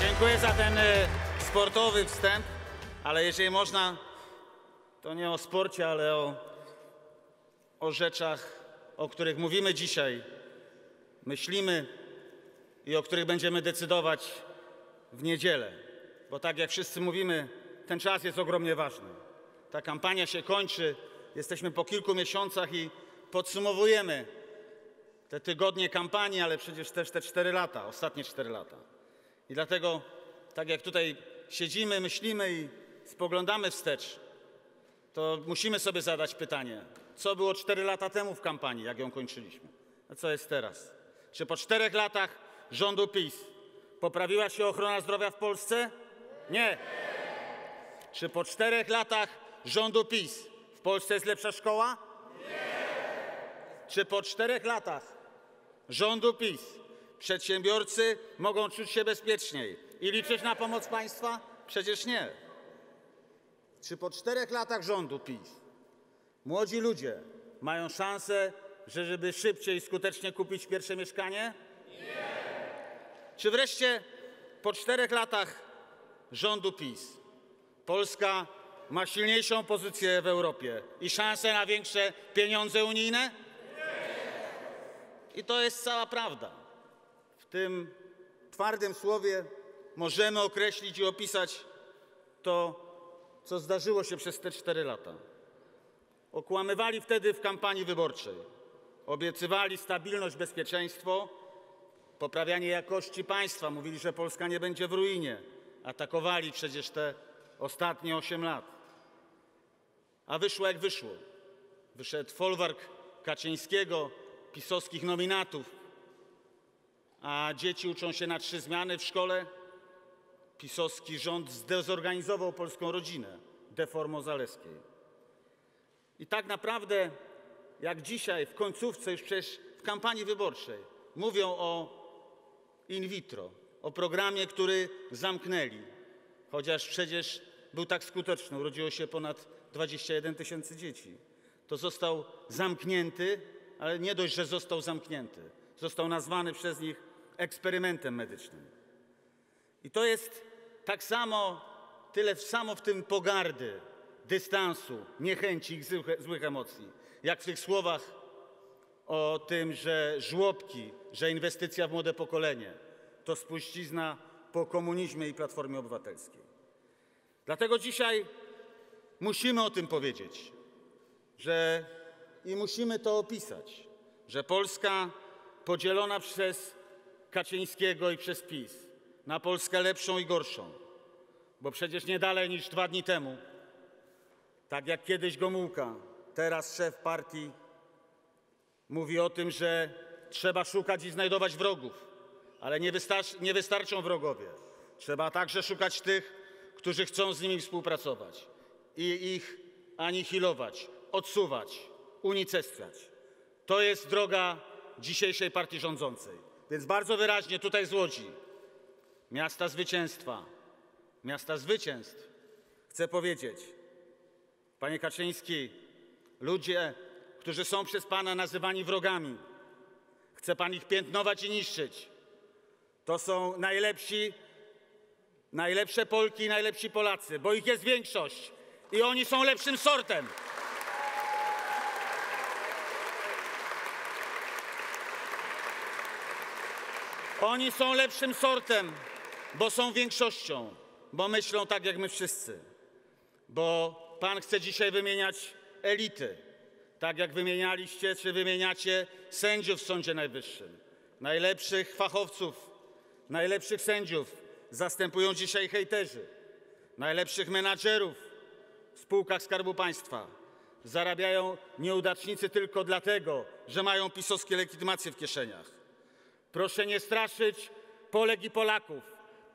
Dziękuję za ten e, sportowy wstęp, ale jeżeli można, to nie o sporcie, ale o, o rzeczach, o których mówimy dzisiaj, myślimy i o których będziemy decydować w niedzielę. Bo tak jak wszyscy mówimy, ten czas jest ogromnie ważny. Ta kampania się kończy, jesteśmy po kilku miesiącach i podsumowujemy te tygodnie kampanii, ale przecież też te cztery lata, ostatnie cztery lata. I dlatego, tak jak tutaj siedzimy, myślimy i spoglądamy wstecz, to musimy sobie zadać pytanie, co było cztery lata temu w kampanii, jak ją kończyliśmy, a co jest teraz? Czy po czterech latach rządu PiS poprawiła się ochrona zdrowia w Polsce? Nie. Czy po czterech latach rządu PiS w Polsce jest lepsza szkoła? Nie. Czy po czterech latach rządu PiS przedsiębiorcy mogą czuć się bezpieczniej i liczyć na pomoc państwa? Przecież nie. Czy po czterech latach rządu PiS młodzi ludzie mają szansę, że żeby szybciej i skutecznie kupić pierwsze mieszkanie? Nie. Czy wreszcie po czterech latach rządu PiS Polska ma silniejszą pozycję w Europie i szansę na większe pieniądze unijne? I to jest cała prawda. Tym twardym słowie możemy określić i opisać to, co zdarzyło się przez te cztery lata. Okłamywali wtedy w kampanii wyborczej. Obiecywali stabilność, bezpieczeństwo, poprawianie jakości państwa. Mówili, że Polska nie będzie w ruinie. Atakowali przecież te ostatnie osiem lat. A wyszło jak wyszło. Wyszedł folwark Kaczyńskiego, pisowskich nominatów, a dzieci uczą się na trzy zmiany w szkole. Pisowski rząd zdezorganizował polską rodzinę de formo Zaleskiej. I tak naprawdę, jak dzisiaj w końcówce, już przecież w kampanii wyborczej, mówią o in vitro, o programie, który zamknęli, chociaż przecież był tak skuteczny, urodziło się ponad 21 tysięcy dzieci, to został zamknięty, ale nie dość, że został zamknięty, został nazwany przez nich eksperymentem medycznym. I to jest tak samo, tyle samo w tym pogardy, dystansu, niechęci i złych, złych emocji, jak w tych słowach o tym, że żłobki, że inwestycja w młode pokolenie to spuścizna po komunizmie i Platformie Obywatelskiej. Dlatego dzisiaj musimy o tym powiedzieć, że i musimy to opisać, że Polska podzielona przez Kaczyńskiego i przez PiS na Polskę lepszą i gorszą, bo przecież nie dalej niż dwa dni temu, tak jak kiedyś Gomułka, teraz szef partii, mówi o tym, że trzeba szukać i znajdować wrogów, ale nie, wystarczy, nie wystarczą wrogowie. Trzeba także szukać tych, którzy chcą z nimi współpracować i ich anihilować, odsuwać, unicestwiać. To jest droga dzisiejszej partii rządzącej. Więc bardzo wyraźnie tutaj z Łodzi, miasta zwycięstwa, miasta zwycięstw, chcę powiedzieć, panie Kaczyński, ludzie, którzy są przez pana nazywani wrogami, chce pan ich piętnować i niszczyć. To są najlepsi, najlepsze Polki i najlepsi Polacy, bo ich jest większość i oni są lepszym sortem. Oni są lepszym sortem, bo są większością, bo myślą tak jak my wszyscy. Bo Pan chce dzisiaj wymieniać elity, tak jak wymienialiście czy wymieniacie sędziów w Sądzie Najwyższym. Najlepszych fachowców, najlepszych sędziów zastępują dzisiaj hejterzy, najlepszych menadżerów w spółkach Skarbu Państwa. Zarabiają nieudacznicy tylko dlatego, że mają pisowskie legitymacje w kieszeniach. Proszę nie straszyć Polek i Polaków.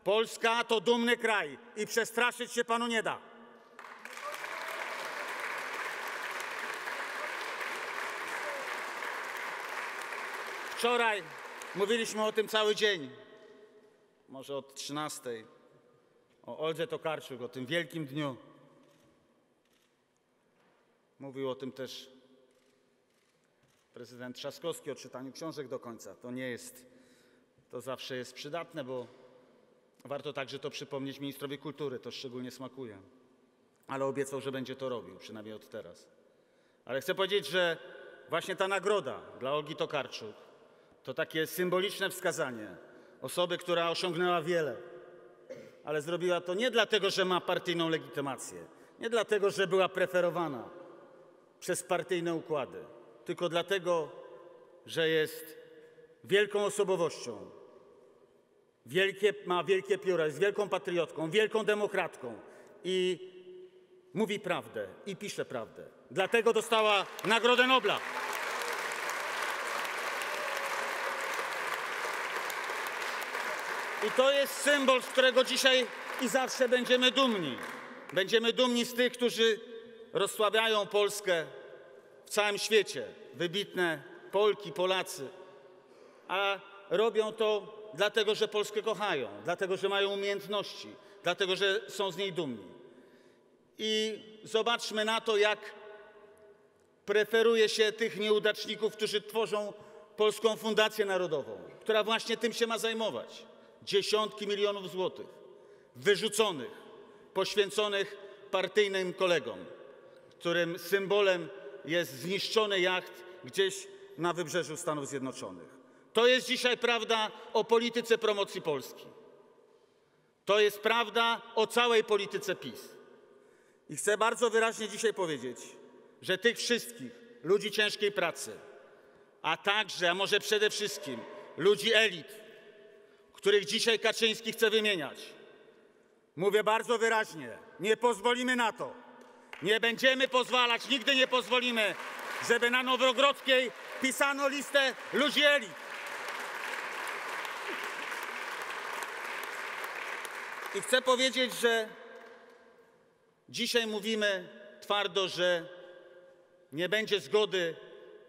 Polska to dumny kraj i przestraszyć się panu nie da. Wczoraj mówiliśmy o tym cały dzień, może od 13, o Oldze Tokarczuk, o tym wielkim dniu. Mówił o tym też prezydent Trzaskowski o czytaniu książek do końca. To nie jest, to zawsze jest przydatne, bo Warto także to przypomnieć ministrowi kultury, to szczególnie smakuje. Ale obiecał, że będzie to robił, przynajmniej od teraz. Ale chcę powiedzieć, że właśnie ta nagroda dla Olgi Tokarczuk to takie symboliczne wskazanie osoby, która osiągnęła wiele, ale zrobiła to nie dlatego, że ma partyjną legitymację, nie dlatego, że była preferowana przez partyjne układy, tylko dlatego, że jest wielką osobowością, wielkie, ma wielkie pióra, jest wielką patriotką, wielką demokratką i mówi prawdę i pisze prawdę. Dlatego dostała Nagrodę Nobla. I to jest symbol, z którego dzisiaj i zawsze będziemy dumni. Będziemy dumni z tych, którzy rozsławiają Polskę w całym świecie. Wybitne Polki, Polacy. A robią to dlatego, że Polskę kochają, dlatego, że mają umiejętności, dlatego, że są z niej dumni. I zobaczmy na to, jak preferuje się tych nieudaczników, którzy tworzą Polską Fundację Narodową, która właśnie tym się ma zajmować. Dziesiątki milionów złotych wyrzuconych, poświęconych partyjnym kolegom, którym symbolem jest zniszczony jacht gdzieś na wybrzeżu Stanów Zjednoczonych. To jest dzisiaj prawda o polityce promocji Polski. To jest prawda o całej polityce PiS. I chcę bardzo wyraźnie dzisiaj powiedzieć, że tych wszystkich ludzi ciężkiej pracy, a także, a może przede wszystkim ludzi elit, których dzisiaj Kaczyński chce wymieniać, mówię bardzo wyraźnie, nie pozwolimy na to. Nie będziemy pozwalać, nigdy nie pozwolimy, żeby na Nowogrodzkiej pisano listę ludzi elit. I chcę powiedzieć, że dzisiaj mówimy twardo, że nie będzie zgody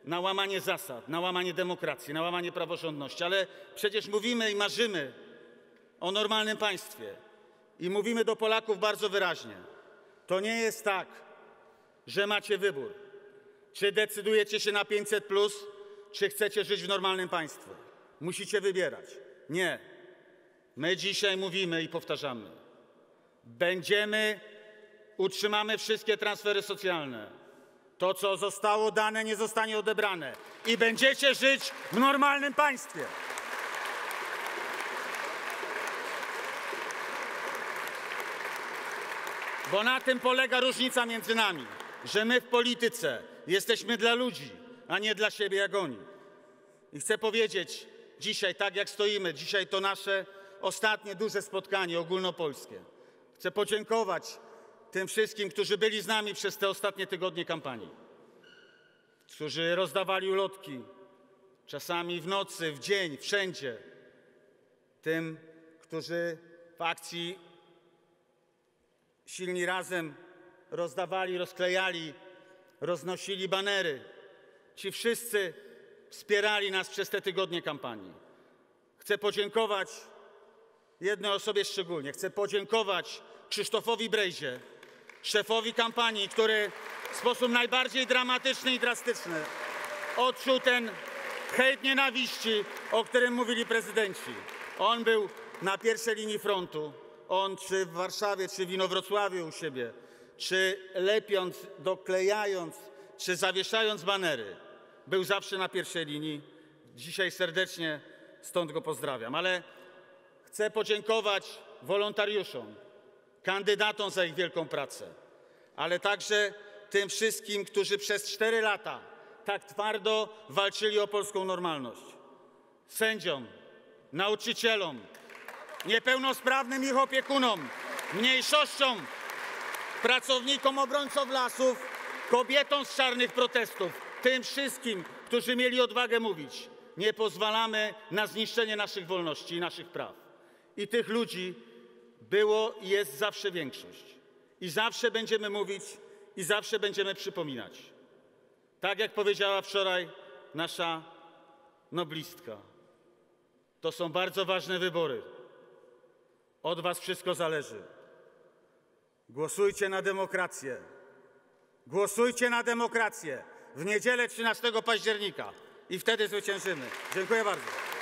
na łamanie zasad, na łamanie demokracji, na łamanie praworządności, ale przecież mówimy i marzymy o normalnym państwie. I mówimy do Polaków bardzo wyraźnie. To nie jest tak, że macie wybór. Czy decydujecie się na 500, czy chcecie żyć w normalnym państwie? Musicie wybierać. Nie. My dzisiaj mówimy i powtarzamy. Będziemy, utrzymamy wszystkie transfery socjalne. To, co zostało dane, nie zostanie odebrane. I będziecie żyć w normalnym państwie. Bo na tym polega różnica między nami, że my w polityce jesteśmy dla ludzi, a nie dla siebie jak oni. I chcę powiedzieć dzisiaj, tak jak stoimy, dzisiaj to nasze ostatnie duże spotkanie ogólnopolskie. Chcę podziękować tym wszystkim, którzy byli z nami przez te ostatnie tygodnie kampanii, którzy rozdawali ulotki, czasami w nocy, w dzień, wszędzie. Tym, którzy w akcji Silni Razem rozdawali, rozklejali, roznosili banery. Ci wszyscy wspierali nas przez te tygodnie kampanii. Chcę podziękować jednej osobie szczególnie. Chcę podziękować Krzysztofowi Brejzie, szefowi kampanii, który w sposób najbardziej dramatyczny i drastyczny odczuł ten hejt nienawiści, o którym mówili prezydenci. On był na pierwszej linii frontu. On czy w Warszawie, czy w Inowrocławiu u siebie, czy lepiąc, doklejając, czy zawieszając banery, był zawsze na pierwszej linii. Dzisiaj serdecznie stąd go pozdrawiam. Ale chcę podziękować wolontariuszom, kandydatom za ich wielką pracę, ale także tym wszystkim, którzy przez cztery lata tak twardo walczyli o polską normalność. Sędziom, nauczycielom, niepełnosprawnym ich opiekunom, mniejszościom, pracownikom obrońców lasów, kobietom z czarnych protestów, tym wszystkim, którzy mieli odwagę mówić, nie pozwalamy na zniszczenie naszych wolności i naszych praw. I tych ludzi było i jest zawsze większość. I zawsze będziemy mówić i zawsze będziemy przypominać. Tak jak powiedziała wczoraj nasza noblistka. To są bardzo ważne wybory. Od Was wszystko zależy. Głosujcie na demokrację. Głosujcie na demokrację w niedzielę 13 października i wtedy zwyciężymy. Dziękuję bardzo.